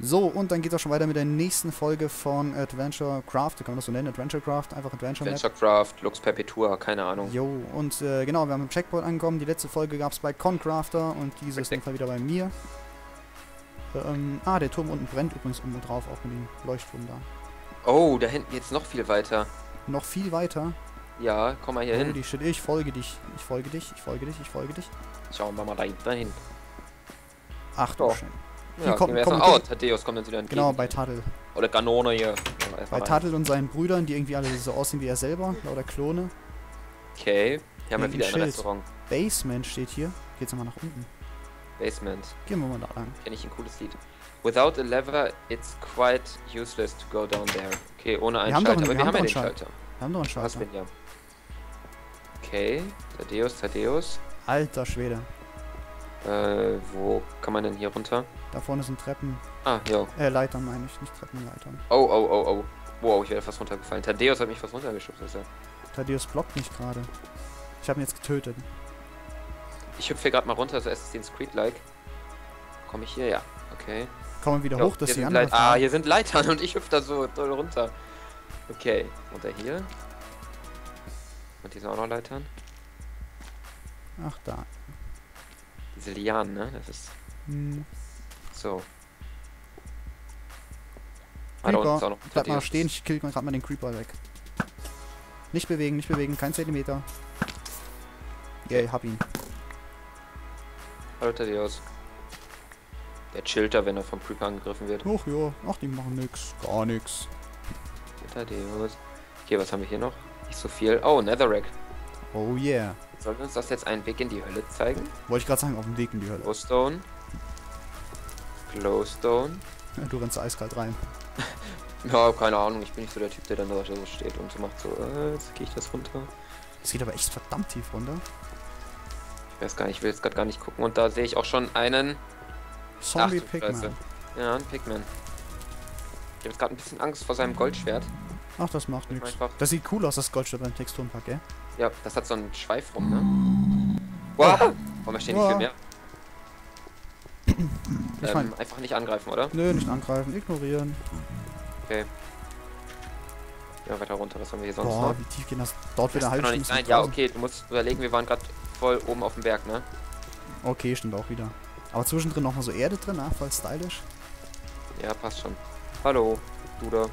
So, und dann geht es auch schon weiter mit der nächsten Folge von Adventure Craft. Kann man das so nennen? Adventure Craft? Einfach Adventure Map. Adventurecraft, Lux Perpetua, keine Ahnung. Jo, und äh, genau, wir haben im Checkpoint angekommen. Die letzte Folge gab es bei Concrafter und diese ist Fall wieder bei mir. Ähm, ah, der Turm unten brennt übrigens irgendwo drauf, auch mit dem Leuchtturm da. Oh, da hinten geht's noch viel weiter. Noch viel weiter. Ja, komm mal hier hin. Holy shit, ich folge dich. Ich folge dich, ich folge dich, ich folge dich. Schauen wir mal da dahin. Ach du So. Scheiße. Ja, Hier kommt- kommt- oh, Thaddeus kommt uns wieder entgegen. Genau, bei Tuttle. Oder Ganone hier. Bei Tuttle und seinen Brüdern, die irgendwie alle so aussehen wie er selber, lauter Klone. Okay, hier haben wir wieder ein. Restaurant. Basement steht hier. Geht's nochmal nach unten. Basement. Gehen wir mal da lang. Kenne ich ein cooles Lied. Without a lever, it's quite useless to go down there. Okay, ohne einen Wir haben doch Schalter. einen- Aber wir haben ja den doch einen Schalter. Wir haben doch einen Schalter. du ja. Okay, Thaddeus, Thaddeus. Alter Schwede. Äh, wo kann man denn hier runter? Da vorne sind Treppen. Ah, ja. Äh, Leitern meine ich, nicht Treppen, Leitern. Oh, oh, oh, oh. Wow, ich wäre fast runtergefallen. Thaddeus hat mich fast runtergeschubst. Also. Thaddeus blockt mich gerade. Ich habe ihn jetzt getötet. Ich hüpfe hier gerade mal runter, so erstes den Screed-like. Komme ich hier? Ja. Okay. Kommen wir wieder Jo, hoch, dass die anderen... Ah, hier sind Leitern und ich hüpfe da so doll runter. Okay, runter hier. Und hier sind auch noch Leitern. Ach, da. Diese Lianen, ne? Das ist Hm. So. Creeper. Bleib mal stehen, ich kill gerade mal den Creeper weg. Nicht bewegen, nicht bewegen, kein Zentimeter. Yay, hab ihn. Hallo Thaddeus. Der chillt da, wenn er vom Creeper angegriffen wird. Ach ja, ach, die machen nix. Gar nix. Thaddeus. Okay, was haben wir hier noch? Nicht so viel. Oh, Netherrack. Oh yeah. Sollte uns das jetzt einen Weg in die Hölle zeigen? Wollte ich gerade sagen, auf dem Weg in die Hölle. Glowstone. Glowstone. Du rennst eiskalt rein. Ja, keine Ahnung, ich bin nicht so der Typ, der dann da so steht und so macht so, äh, jetzt gehe ich das runter. Es geht aber echt verdammt tief runter. Ich weiß gar nicht, ich will jetzt gerade gar nicht gucken und da sehe ich auch schon einen. Zombie Ach. Pigman. Ja, ein Pigman. Ich habe jetzt gerade ein bisschen Angst vor seinem Goldschwert. Ach, das macht Ich nichts. Das sieht cool aus, das Goldstück beim Texturenpack, gell? Ja, das hat so einen Schweif rum, ne? Wow! Warum stehen nicht Wow. viel mehr? Ich Ähm, mein, einfach nicht angreifen, oder? nö, nicht angreifen, ignorieren. Okay. Ja, weiter runter, was haben wir hier sonst Boah, noch? wie tief geht das? Dort wieder halb nicht sein. Ja, okay, du musst überlegen, wir waren gerade voll oben auf dem Berg, ne? Okay, stimmt auch wieder. Aber zwischendrin noch mal so Erde drin, ah, voll stylisch. Ja, passt schon. Hallo, du da.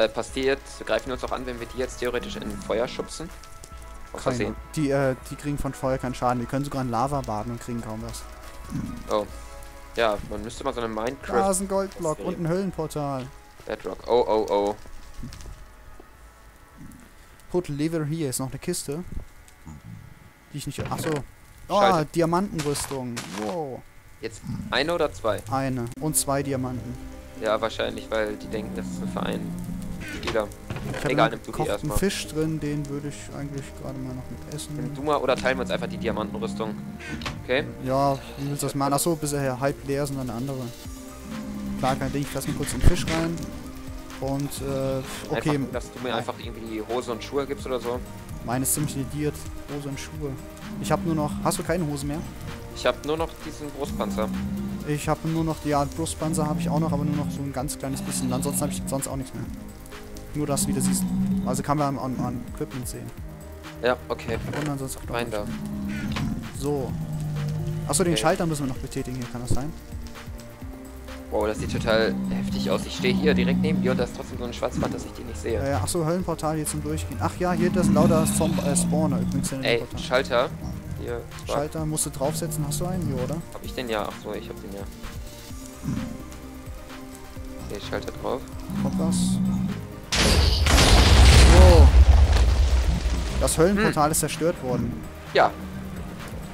Äh, passiert, greifen die uns auch an, wenn wir die jetzt theoretisch in Feuer schubsen? Aus Keine. Versehen. Die, äh, die kriegen von Feuer keinen Schaden. Die können sogar in Lava baden und kriegen kaum was. Oh. Ja, man müsste mal so eine Da Minecraft ist ein Goldblock und ein Höllenportal. Bedrock. Oh, oh, oh. Put Lever hier ist noch eine Kiste. Die ich nicht. Achso. Oh, Schalter. Diamantenrüstung. Wow. Jetzt eine oder zwei? Eine. Und zwei Diamanten. Ja, wahrscheinlich, weil die denken, das ist ein Verein. Jeder. Ich habe Egal, einen nimm die gekochten. Fisch drin, den würde ich eigentlich gerade mal noch mit Nimm essen. du mal oder teilen wir uns einfach die Diamantenrüstung. Okay? Ja, wie willst du das machen? Achso, bisher halb leer sind dann eine andere. Klar, kein Ding, ich lasse mir kurz den Fisch rein. Und, äh, okay, Einfach, dass du mir einfach irgendwie die Hose und Schuhe gibst oder so. meine ist ziemlich lediert. Hose und Schuhe. Ich habe nur noch. Hast du keine Hose mehr? Ich habe nur noch diesen Brustpanzer. Ich habe nur noch, ja, Brustpanzer habe ich auch noch, aber nur noch so ein ganz kleines bisschen. Ansonsten habe ich sonst auch nichts mehr. Nur das, wie du siehst. Also kann man an, an Equipment sehen. Ja, okay. Und ansonsten Rein da. So. Achso, den Okay. Schalter müssen wir noch betätigen hier, kann das sein? Wow, das sieht total heftig aus. Ich stehe hier direkt neben dir und da ist trotzdem so ein Schwarzwand, dass ich die nicht sehe. Äh, achso, Höllenportal hier zum Durchgehen. Ach ja, hier das lauter Zomb äh, Spawner übrigens Ey. Schalter. Hier, Schalter musst du draufsetzen, hast du einen, ja, oder? hab ich den ja. Ach so, ich hab den ja. Okay, Schalter drauf. Kommt was? Das Höllenportal Hm. ist zerstört worden. Ja.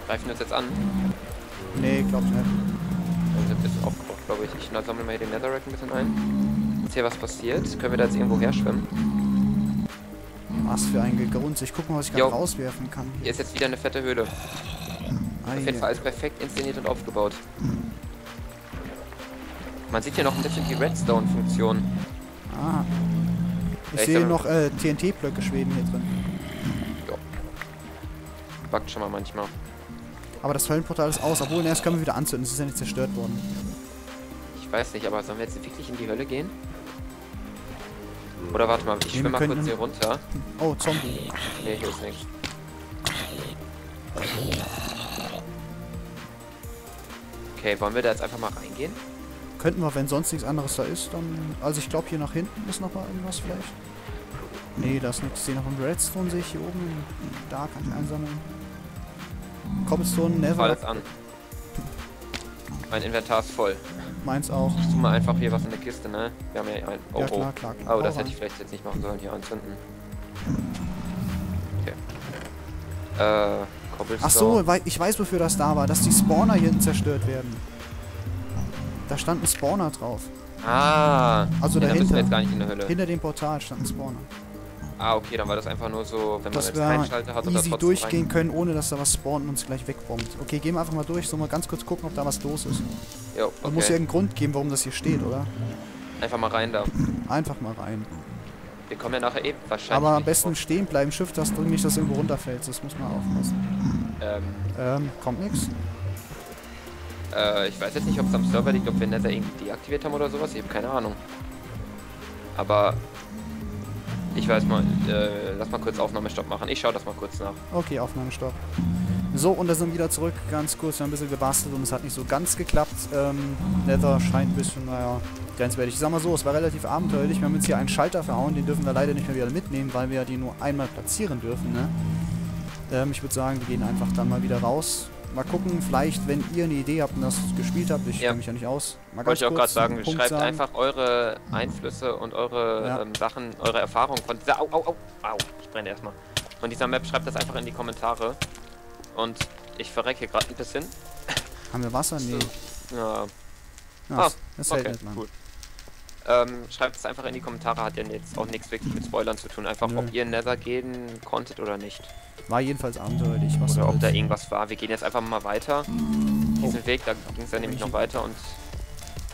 Greifen wir uns jetzt an. Nee, glaub ich nicht. Wir sind ein bisschen aufgebraucht, glaube ich. Ich sammle mal hier den Netherrack ein bisschen ein. Ist hier was passiert? Können wir da jetzt irgendwo herschwimmen? Was für ein Gegrunz. Ich guck mal, was ich gerade rauswerfen kann. Hier ist jetzt wieder eine fette Höhle. Ah, Auf jeden Fall alles perfekt inszeniert und aufgebaut. Man sieht hier noch ein bisschen die Redstone-Funktion. Ah. Ich Ich sehe noch äh, TNT-Blöcke schweben hier drin. Backt schon mal manchmal. Aber das Höllenportal ist aus. Obwohl, ne, das können wir wieder anzünden. Es ist ja nicht zerstört worden. Ich weiß nicht, aber sollen wir jetzt wirklich in die Hölle gehen? Oder warte mal, ich wir schwimme mal kurz hier runter. Oh, Zombie. Nee, hier ist nichts. Okay, wollen wir da jetzt einfach mal reingehen? Könnten wir, wenn sonst nichts anderes da ist, dann... Also ich glaube, hier nach hinten ist noch mal irgendwas vielleicht. Nee, da ist nichts. Ich sehe noch einen Redstone, sehe ich hier oben. Da kann ich einsammeln. Cobblestone, Never. jetzt an. Mein Inventar ist voll. Meins auch. Ich tu mal einfach hier was in der Kiste, ne? Wir haben ja ein. Oh, ja, oh. klar, klar. klar. Oh, das hätte ich vielleicht jetzt nicht machen sollen, hier anzünden. Okay. Äh, Cobblestone. Ach so, ich weiß, wofür das da war. Dass die Spawner hier hinten zerstört werden. Da stand ein Spawner drauf. Ah, Also ja, dahinter. wir jetzt gar nicht in der Hölle. Hinter dem Portal stand ein Spawner. Ah, okay, dann war das einfach nur so, wenn man Dass jetzt wir keinen Schalter hat das easy trotzdem durchgehen rein. können, ohne dass da was spawnt und uns gleich wegbombt. Okay, gehen wir einfach mal durch. So mal ganz kurz gucken, ob da was los ist. Jo, Da muss ja okay. einen Grund geben, warum das hier steht, oder? Einfach mal rein da. Einfach mal rein. Wir kommen ja nachher eben wahrscheinlich. Aber am besten drauf. stehen bleiben, Shift das drücken, nicht, dass irgendwo runterfällt. Das muss man aufpassen. Ähm, Ähm, kommt nix. äh, ich weiß jetzt nicht, ob es am Server liegt, ob wir Nether irgendwie deaktiviert haben oder sowas. Ich habe keine Ahnung. Aber ich weiß mal, äh, lass mal kurz Aufnahmestopp machen. Ich schaue das mal kurz nach. Okay, Aufnahmestopp. So, und da sind wir wieder zurück. Ganz kurz, wir haben ein bisschen gebastelt und es hat nicht so ganz geklappt. Ähm, Nether scheint ein bisschen, naja, grenzwertig. Ich sag mal so, es war relativ abenteuerlich. Wir haben jetzt hier einen Schalter verhauen, den dürfen wir leider nicht mehr wieder mitnehmen, weil wir die nur einmal platzieren dürfen, ne? Ähm, ich würde sagen, wir gehen einfach dann mal wieder raus. Mal gucken, vielleicht, wenn ihr eine Idee habt und das gespielt habt, ich Ja. kenne mich ja nicht aus. Mal Wollte ich auch gerade sagen, Punkt schreibt einfach eure Einflüsse und eure Ja. ähm, Sachen, eure Erfahrungen von dieser. Au, au, au, au, ich brenne erstmal. Von dieser Map schreibt das einfach in die Kommentare. Und ich verrecke gerade ein bisschen. Haben wir Wasser? Nee. Ja, Ah, das, das hält okay, nicht lang. gut. Ähm, schreibt es einfach in die Kommentare, hat ja jetzt auch nichts wirklich mit Spoilern zu tun. Einfach, Nö. ob ihr Nether gehen konntet oder nicht. War jedenfalls abenteuerlich. Was Oder ob da irgendwas war. Wir gehen jetzt einfach mal weiter. Diesen Weg, da ging es ja nämlich noch weiter und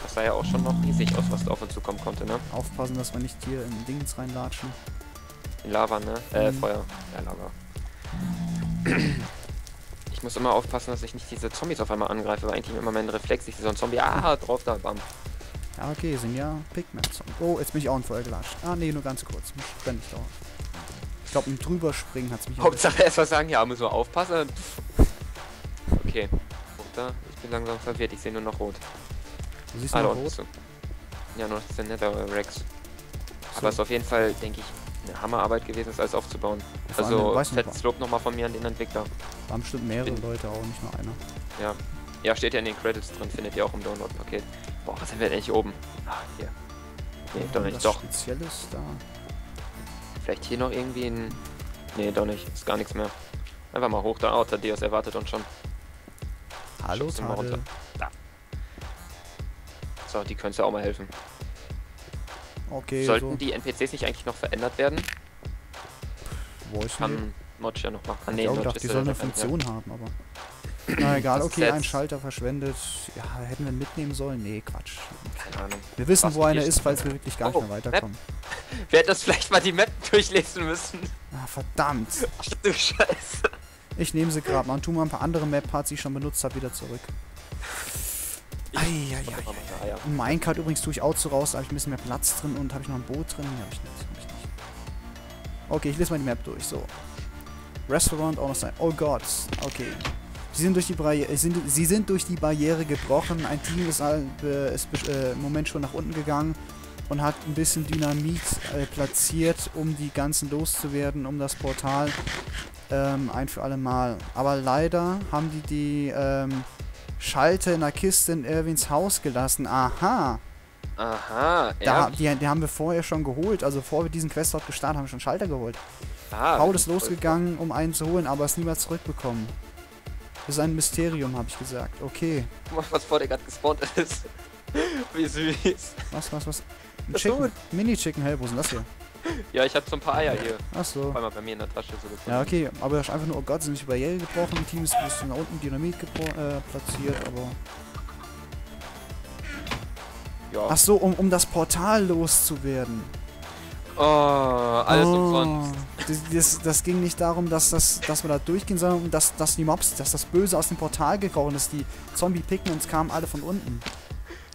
das sah ja auch schon noch riesig aus, was da auf uns zukommen konnte, ne? Aufpassen, dass wir nicht hier in Dings reinlatschen. In Lava, ne? Äh, Mhm. Feuer. Ja, Lava. Ich muss immer aufpassen, dass ich nicht diese Zombies auf einmal angreife, weil eigentlich immer mein Reflex, ich sehe so ein Zombie, ah, drauf da, bam. Ja, okay, sind ja Pigments. Oh, jetzt bin ich auch in Feuer gelatscht. Ah, nee, nur ganz kurz. Mich brennt nicht dauernd. Ich glaube, im Drüberspringen hat es mich... Hauptsache erst mal sagen, ja, müssen wir aufpassen. Okay. Runter. Ich bin langsam verwirrt, ich sehe nur noch rot. Du siehst Ah, noch rot? du. Ja, nur noch der Nether Rex. So. Aber es ist auf jeden Fall, denke ich, eine Hammerarbeit gewesen, das alles aufzubauen. Vor Also, fettes Lob nochmal von mir an den Entwickler. waren bestimmt mehrere bin- Leute auch, nicht nur einer. Ja. Ja, steht ja in den Credits drin, findet ihr auch im Download-Paket. Boah, was sind wir denn nicht oben? Ah, hier. Nee, doch nicht. Doch, Spezielles da. vielleicht hier noch irgendwie ein... Nee, doch nicht. Ist gar nichts mehr. Einfach mal hoch da. Oh, Thaddeus erwartet uns schon. Hallo, mal Tadel. runter. So, die können ja auch mal helfen. Okay, Sollten so. die NPCs nicht eigentlich noch verändert werden? Voice Kann Notch ja noch machen. Ah, ich nee, auch Notch gedacht, ist die ja sollen eine Funktion haben, aber... Na egal, okay, ein Schalter verschwendet. Ja, hätten wir mitnehmen sollen? Nee, Quatsch. Keine Ahnung. Wir wissen, Was, wo einer ist, falls wir wirklich gar Oh, nicht mehr weiterkommen. Wir hätten das vielleicht mal die Map durchlesen müssen. Ah, verdammt. Ach du Scheiße. Ich nehme sie gerade mal und tu mal ein paar andere Map-Parts, die ich schon benutzt habe, wieder zurück. Eieiei. Ja. Minecraft übrigens tue ich auch so raus, da habe ich ein bisschen mehr Platz drin und habe ich noch ein Boot drin? Nee, habe ich. Hab ich nicht. Okay, ich lese mal die Map durch. So. Restaurant auch noch sein. Oh Gott. Okay. Sie sind durch die Barriere, sind, sie sind durch die Barriere gebrochen. Ein Team ist, äh, ist äh, im Moment schon nach unten gegangen und hat ein bisschen Dynamit äh, platziert, um die ganzen loszuwerden, um das Portal ähm, ein für alle Mal. Aber leider haben die die ähm, Schalter in der Kiste in Irwins Haus gelassen. Aha. Aha, Da, ja. die, die haben wir vorher schon geholt. Also bevor wir diesen Quest dort gestartet haben, wir schon Schalter geholt. Ah, Paul ist losgegangen, um einen zu holen, aber ist niemals zurückbekommen. Das ist ein Mysterium, habe ich gesagt. Okay. Guck mal, was vor dir gerade gespawnt ist. Wie süß. Was, was, was? Ein ist Chicken. Mini-Chicken, hell, wo sind das hier? Ja, ich hab so ein paar Eier hier. Achso. Auf einmal bei mir in der Tasche so gefunden. Ja, okay, aber das ist einfach nur, oh Gott, sind nicht die Barriere gebrochen, Team ist ein bisschen nach unten Dynamit äh, platziert, aber... Ja. Ach so, um, um das Portal loszuwerden. Oh, alles umsonst. Das, das, das ging nicht darum, dass, das, dass wir da durchgehen, sondern dass, dass die Mobs, dass das Böse aus dem Portal gekrochen ist. Die Zombie-Pigments kamen alle von unten.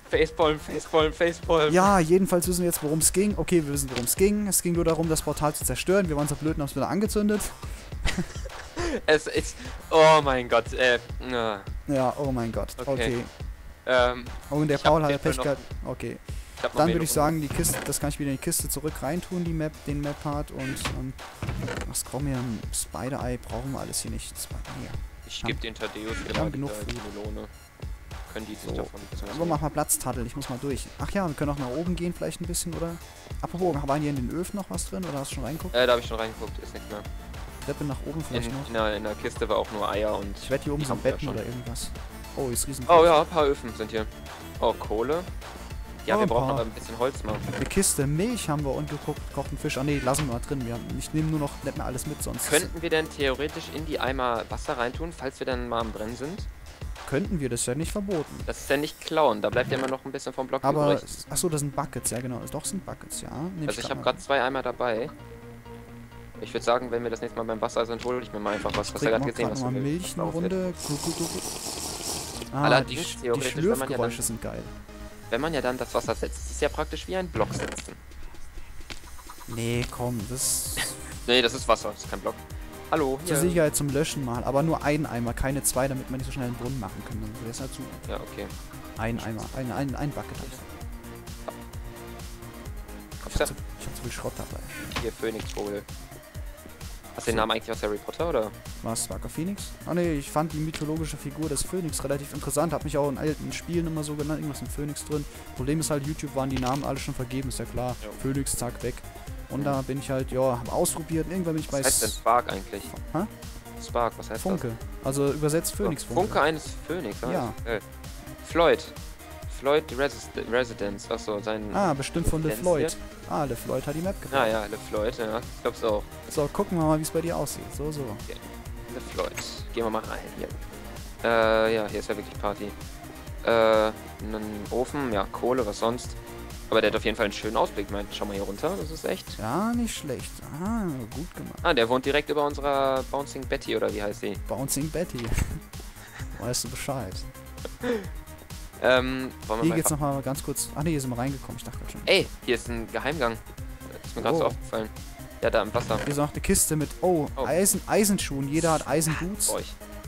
Facepalm, Facepalm, Facepalm. Ja, jedenfalls wissen wir jetzt, worum es ging. Okay, wir wissen, worum es ging. Es ging nur darum, das Portal zu zerstören. Wir waren so blöd und haben es wieder angezündet. Es ist. Oh mein Gott, äh. na, Ja, oh mein Gott. Okay. Okay. Ähm, Oh, und der Paul hat Pech gehabt. Okay. Dann würde ich sagen, die Kiste, das kann ich wieder in die Kiste zurück reintun, die Map, den Map-Part. Und ähm, was kommen wir? Ein Spider-Eye brauchen wir alles hier nicht. Spider nee. Ich gebe den Tadeus Wir haben genug die, die. Melone. Können die sich So. davon Aber mach mal Platz, Taddel, ich muss mal durch. Ach ja, wir können auch nach oben gehen vielleicht ein bisschen, oder? Apropos, war hier in den Öfen noch was drin, oder hast du schon reingeguckt? Äh, da habe ich schon reingeguckt, ist nichts mehr. Treppe nach oben vielleicht In, noch. in, der, in der Kiste war auch nur Eier und. Ich wette, hier oben wir Betten oder irgendwas. Oh, ist riesen. Oh ja, ein paar Öfen sind hier. Oh, Kohle. Ja, Oh, wir brauchen aber ein bisschen Holz mal. Eine Kiste Milch haben wir und geguckt, gekochten Fisch. Ah nee, lassen wir mal drin. Wir haben, ich nehme nur noch nicht mehr alles mit, sonst Könnten wir denn theoretisch in die Eimer Wasser reintun, falls wir dann mal am Brennen sind? könnten wir das ja nicht verboten. Das ist ja nicht klauen, da bleibt ja immer noch ein bisschen vom Block Aber, übrig. achso, das sind Buckets, ja genau. Doch, sind Buckets, ja. Nehm Also ich grad habe gerade zwei Eimer dabei. Ich würde sagen, wenn wir das nächste Mal beim Wasser sind, hole ich mir mal einfach was. Was Trink er mal gerade gesehen hast. mal du Milch eine. Runde. Gu- gu- gu- gu. Ah, Allerdings, die, die ja Schlürfgeräusche dann- sind geil. Wenn man ja dann das Wasser setzt, ist es ja praktisch wie ein Block setzen. Nee, komm, das Nee, das ist Wasser, das ist kein Block. Hallo, zur hier. Sicherheit zum Löschen mal. Aber nur ein Eimer, keine zwei, damit man nicht so schnell einen Brunnen machen kann. Dann wäre es halt zu. Ja, okay. Ein Eimer, ein, ein, ein Bucket. Ich hab, zu, ich hab zu viel Schrott dabei. Hier, Phönixvogel. Hast du den Namen eigentlich aus Harry Potter oder? Was, Walker Phoenix? Ah ne, ich fand die mythologische Figur des Phönix relativ interessant. Hab mich auch in alten Spielen immer so genannt, irgendwas mit Phönix drin. Problem ist halt, YouTube waren die Namen alle schon vergeben, ist ja klar. Ja. Phönix, zack, weg. Und da bin ich halt, ja, hab ausprobiert. Irgendwann bin ich bei Was heißt denn Spark eigentlich? Hä? Spark, was heißt Funke. Also übersetzt das? Phönix Funke. Funke eines Phönix, ah, Ja. Äh. Floyd. Floyd Resist Residence, achso, sein... Ah, bestimmt von LeFloid. Ah, LeFloid hat die Map gebaut. Ah ja, LeFloid, ja. Ich glaub's auch. So, gucken wir mal, wie es bei dir aussieht. So, so. LeFloid. Gehen wir mal rein hier. Äh, ja, hier ist ja wirklich Party. Äh, ein Ofen, ja, Kohle, was sonst. Aber der hat auf jeden Fall einen schönen Ausblick. Meint, schau mal hier runter, das ist echt. Ja, nicht schlecht. Ah, gut gemacht. Ah, der wohnt direkt über unserer Bouncing Betty, oder wie heißt sie? Bouncing Betty. weißt du Bescheid. Ähm, wollen wir Hier mal geht's nochmal ganz kurz. Ach nee, hier sind wir reingekommen. Ich dachte schon. Ey, hier ist ein Geheimgang. Das ist mir gerade so Oh. aufgefallen. Ja, da im Wasser. Hier ist noch eine Kiste mit, oh, Oh. Eisen, Eisenschuhen. Jeder hat Eisenboots.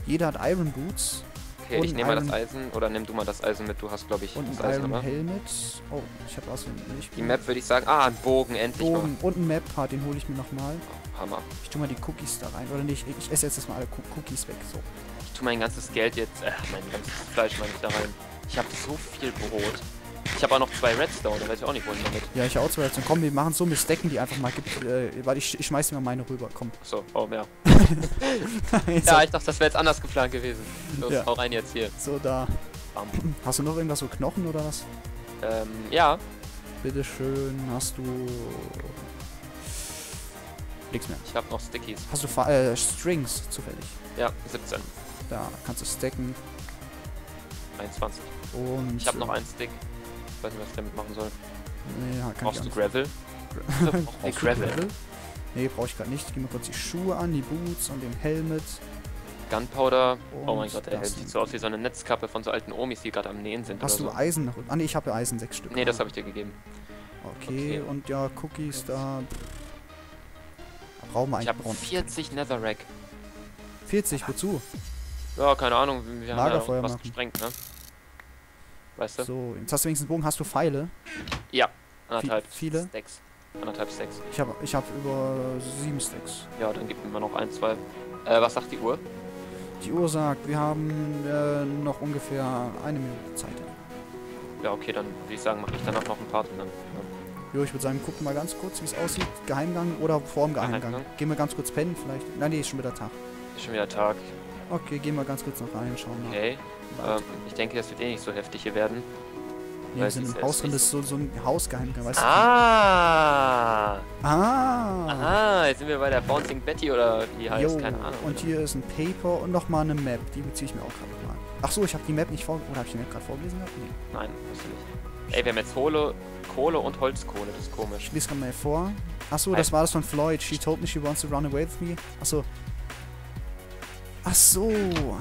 Jeder hat Iron Boots. Okay, ich nehme mal das Eisen, oder nimm du mal das Eisen mit. Du hast, glaube ich, Und das Eisen, Iron oder? Helmet. Oh, ich habe aus Milch. Die Map würde ich sagen. Ah, ein Bogen, endlich Bogen und ein Map-Part, den hole ich mir nochmal. mal. Hammer. Ich tue mal die Cookies da rein. Oder nicht, ich esse jetzt erstmal alle Coo- Cookies weg. So. Ich tue mein ganzes Geld jetzt, äh, mein ganzes Fleisch meine ich da rein. Ich habe so viel Brot. Ich habe auch noch zwei Redstone, da weiß ich auch nicht, wohin damit. Ja, ich auch zwei Reaktionen. Komm, wir machen so, wir stacken die einfach mal. Gib, äh, weil ich, ich schmeiß mal meine rüber. Komm. So, oh ja. Ja, ich dachte, das wäre jetzt anders geplant gewesen. Los, Ja. hau rein jetzt hier. So, da. Bam. Hast du noch irgendwas so Knochen oder was? Ähm, ja. Bitteschön, hast du. Nix mehr. Ich habe noch Stickies. Hast du Fa äh, Strings zufällig? Ja, 17. Da kannst du stacken. 21. Und. Ich habe noch einen Stick. Ich weiß nicht, was ich damit machen soll. Ja, kann Brauchst du ich Gravel? auch nicht. Hey, Brauchst du Gravel. Nee, brauche ich gerade nicht. Geh mir kurz die Schuhe an, die Boots und den Helmet. Gunpowder. Oh Und mein Gott, der Held sieht so aus wie so eine Netzkappe von so alten Omis, die gerade am Nähen sind Hast du so. Eisen noch? Ah, nee, ich habe ja Eisen, sechs Stück. Nee, das habe ich dir gegeben. Okay, Okay. und ja, Cookies da. Brauchen wir Ich eigentlich habe braun. 40 Netherrack. 40, wozu? Ja, keine Ahnung, wir haben da Lagerfeuer was machen. gesprengt, ne? Weißt du? So, jetzt hast du wenigstens einen Bogen. Hast du Pfeile? Anderthalb viele? Stacks. Anderthalb Stacks. Ich habe ich hab über sieben Stacks. Ja, dann gib mir noch ein, zwei. Äh, was sagt die Uhr? Die Uhr sagt, wir haben äh, noch ungefähr eine Minute Zeit. Ja, okay, dann würde ich sagen, mache ich danach noch ein Part und dann. Ja. Jo, ich würde sagen, gucken mal ganz kurz, wie es aussieht. Geheimgang oder vor dem Geheimgang? Geheimgang. Gehen wir ganz kurz pennen vielleicht. Nein, nee, ist schon wieder Tag. Ist schon wieder Tag. Okay, gehen wir ganz kurz noch rein, schauen mal. Okay. Ähm, ich denke, es wird eh nicht so heftig hier werden. nee, wir sind im Haus drin, das ist so, so ein Hausgeheimgang, weißt Ah! du? Ah! Ah, jetzt sind wir bei der Bouncing Betty oder wie heißt, Jo, keine Ahnung. und hier ist ein Paper und nochmal eine Map. Die beziehe ich mir auch gerade mal. Ach so, ich habe die Map nicht vor... Oder habe ich die Map gerade vorgelesen gehabt? Nee. Nein, du nicht. Ey, wir haben jetzt Kohle, Kohle und Holzkohle, das ist komisch. Ich lese gerade mal vor. Ach so, das war das von Floyd. She told me she wants to run away with me. Ach so. Ach so,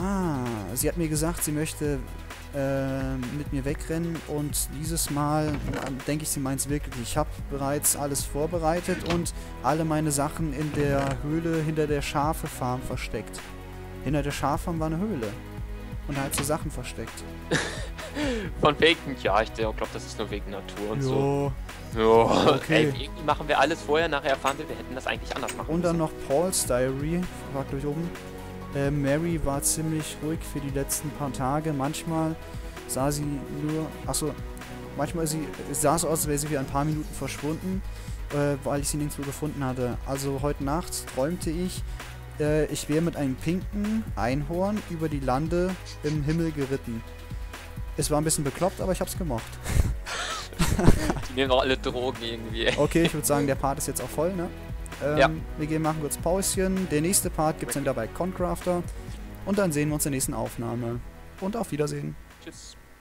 ah. Sie hat mir gesagt, sie möchte äh, mit mir wegrennen und dieses Mal denke ich, sie meint es wirklich. Ich habe bereits alles vorbereitet und alle meine Sachen in der Höhle hinter der Schafe-Farm versteckt. Hinter der Schaffarm war eine Höhle. Und da hat sie Sachen versteckt. Von wegen, ja, ich glaube, das ist nur wegen Natur und Jo. so. Ja, Okay. Ey, irgendwie machen wir alles vorher, nachher erfahren wir, wir hätten das eigentlich anders machen Und dann müssen. noch Paul's Diary, war gleich oben. Äh, Mary war ziemlich ruhig für die letzten paar Tage. Manchmal sah sie nur, achso, manchmal sie, es sah so aus, als wäre sie für ein paar Minuten verschwunden, äh, weil ich sie nirgendwo gefunden hatte. Also heute Nacht träumte ich, äh, ich wäre mit einem pinken Einhorn über die Lande im Himmel geritten. Es war ein bisschen bekloppt, aber ich hab's gemocht. Die nehmen doch alle Drogen irgendwie. Okay, ich würde sagen, der Part ist jetzt auch voll, ne? Ähm, Ja. Wir gehen machen kurz Pauschen. Der nächste Part gibt es dann wieder bei Concrafter. Und dann sehen wir uns in der nächsten Aufnahme. Und auf Wiedersehen. Tschüss.